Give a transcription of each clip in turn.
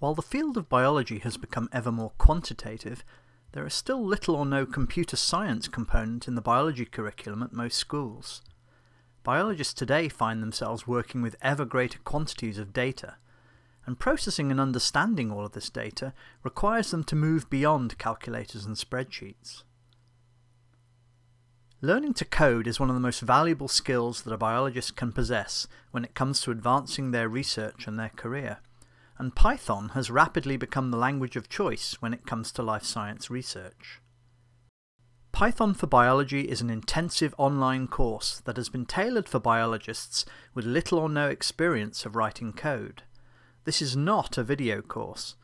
While the field of biology has become ever more quantitative, there is still little or no computer science component in the biology curriculum at most schools. Biologists today find themselves working with ever greater quantities of data, and processing and understanding all of this data requires them to move beyond calculators and spreadsheets. Learning to code is one of the most valuable skills that a biologist can possess when it comes to advancing their research and their career and Python has rapidly become the language of choice when it comes to life science research. Python for Biology is an intensive online course that has been tailored for biologists with little or no experience of writing code. This is not a video course.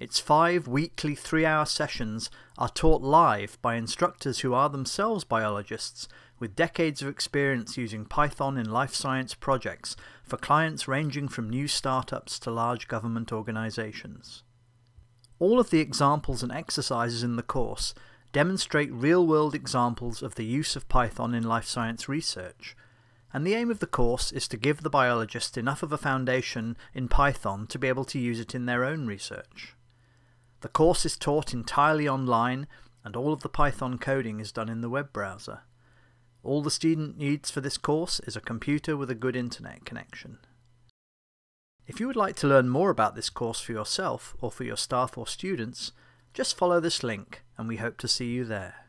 Its five weekly three hour sessions are taught live by instructors who are themselves biologists with decades of experience using Python in life science projects for clients ranging from new startups to large government organizations. All of the examples and exercises in the course demonstrate real-world examples of the use of Python in life science research, and the aim of the course is to give the biologist enough of a foundation in Python to be able to use it in their own research. The course is taught entirely online, and all of the Python coding is done in the web browser. All the student needs for this course is a computer with a good internet connection. If you would like to learn more about this course for yourself or for your staff or students, just follow this link and we hope to see you there.